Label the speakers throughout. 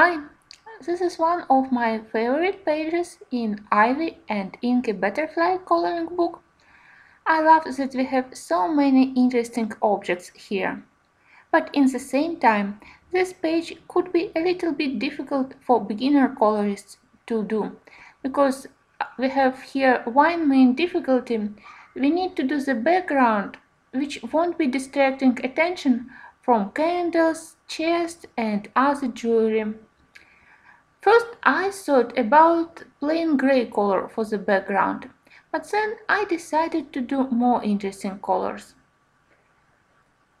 Speaker 1: Hi, this is one of my favorite pages in Ivy and Inky Butterfly coloring book. I love that we have so many interesting objects here. But in the same time, this page could be a little bit difficult for beginner colorists to do because we have here one main difficulty. We need to do the background which won't be distracting attention from candles, chests and other jewelry. I thought about plain grey color for the background, but then I decided to do more interesting colors.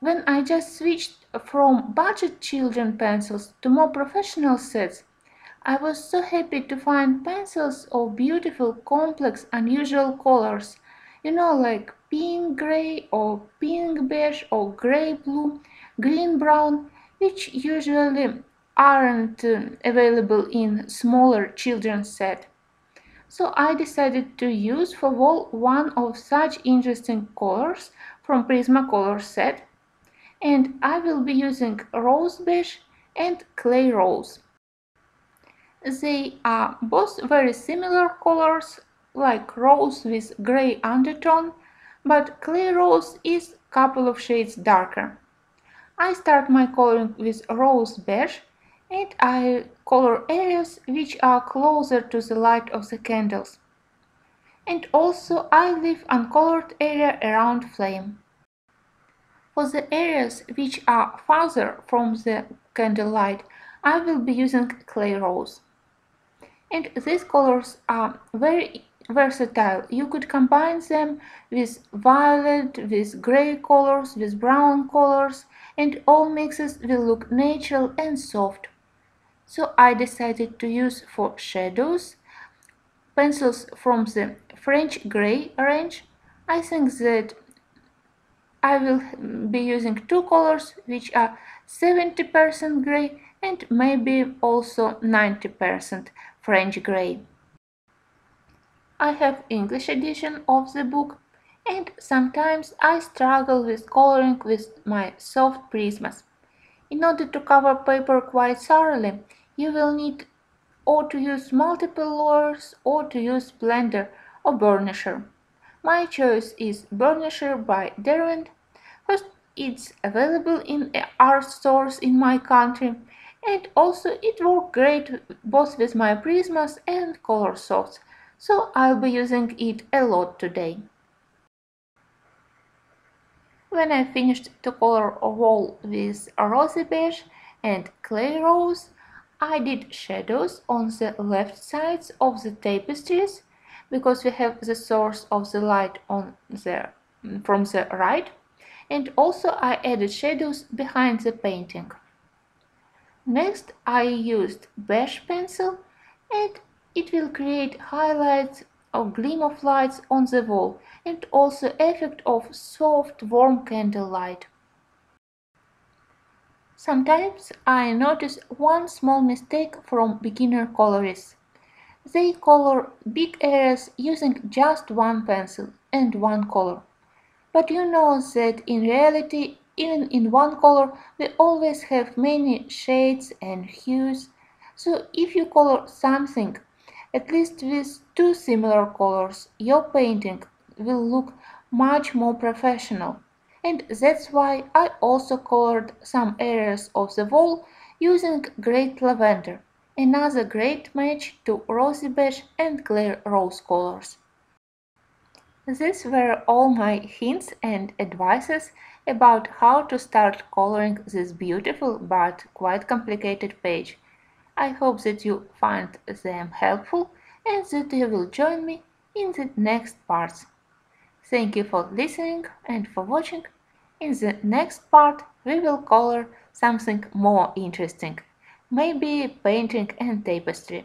Speaker 1: When I just switched from budget children pencils to more professional sets, I was so happy to find pencils of beautiful, complex, unusual colors, you know, like pink gray or pink beige or gray blue, green brown, which usually aren't uh, available in smaller children's set. So I decided to use for wall one of such interesting colors from Prismacolor set and I will be using rose beige and clay rose. They are both very similar colors like rose with gray undertone, but clay rose is couple of shades darker. I start my coloring with rose beige and I color areas which are closer to the light of the candles. And also I leave uncolored area around flame. For the areas which are farther from the candlelight, I will be using clay rose. And these colors are very versatile. You could combine them with violet, with gray colors, with brown colors, and all mixes will look natural and soft. So I decided to use for shadows pencils from the French Gray range. I think that I will be using two colors which are 70% gray and maybe also 90% French gray. I have English edition of the book and sometimes I struggle with coloring with my soft prismas. In order to cover paper quite thoroughly, you will need or to use multiple layers or to use blender or burnisher. My choice is burnisher by Derwent. First, it's available in art stores in my country and also it works great both with my prismas and color softs, so I'll be using it a lot today. When I finished to color a wall with rosy beige and clay rose, I did shadows on the left sides of the tapestries because we have the source of the light on the from the right and also I added shadows behind the painting. Next I used beige pencil and it will create highlights or gleam of lights on the wall and also effect of soft warm candlelight. Sometimes I notice one small mistake from beginner colorists. They color big areas using just one pencil and one color. But you know that in reality, even in one color, we always have many shades and hues. So if you color something, at least with two similar colors, your painting will look much more professional. And that's why I also colored some areas of the wall using greyed lavender, another great match to rosy beige and clay rose colors. These were all my hints and advices about how to start coloring this beautiful but quite complicated page. I hope that you find them helpful and that you will join me in the next parts. Thank you for listening and for watching. In the next part we will color something more interesting, maybe painting and tapestry.